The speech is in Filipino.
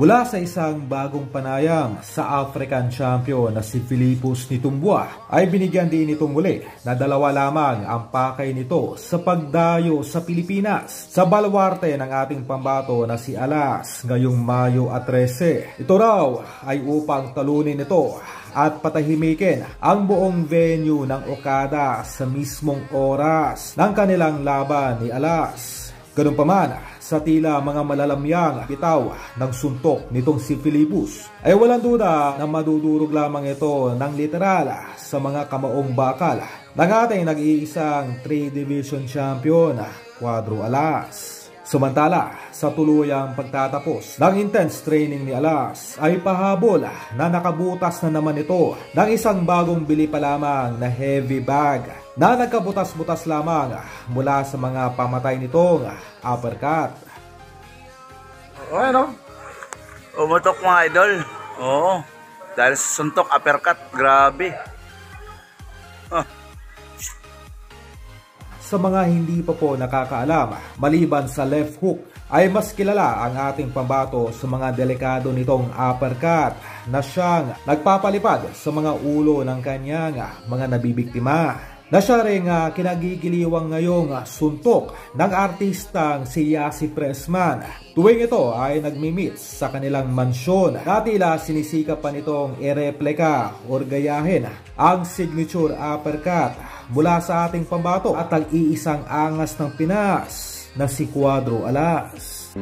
Mula sa isang bagong panayam sa African champion na si Filipos Nitumbua ay binigyan din itong muli na dalawa lamang ang pakay nito sa pagdayo sa Pilipinas sa balwarte ng ating pambato na si Alas ngayong Mayo at 13. Ito raw ay upang talunin ito at patahimikin ang buong venue ng Okada sa mismong oras ng kanilang laban ni Alas. Ganun pa man, sa tila mga malalamyang bitaw ng suntok nitong si Filipus ay walang duda na madudurog lamang ito ng literal sa mga kamaong bakal ng ating nag-iisang 3 Division Champion, Cuadro Alas. Samantala, sa tuluyang pagtatapos ng intense training ni Alas ay pahabol na nakabutas na naman ito ng isang bagong bili pa lamang na heavy bag na nagkabutas-butas lamang mula sa mga pamatay nitong uppercut. Oo, ano? Umutok mga idol. Oo. Dahil suntok, uppercut. Grabe. Ah. Sa mga hindi pa po nakakaalam, maliban sa left hook, ay mas kilala ang ating pambato sa mga delikado nitong uppercut na siyang nagpapalipad sa mga ulo ng kanyang mga nabibiktima na siya rin uh, kinagigiliwang ngayong uh, suntok ng artistang si Yasi Pressman. Tuwing ito ay nagmi-meet sa kanilang mansyon na tila sinisikap pa nitong ireplika o gayahin ang signature uppercut mula sa ating pambato at ang iisang angas ng Pinas na si Cuadro Alas.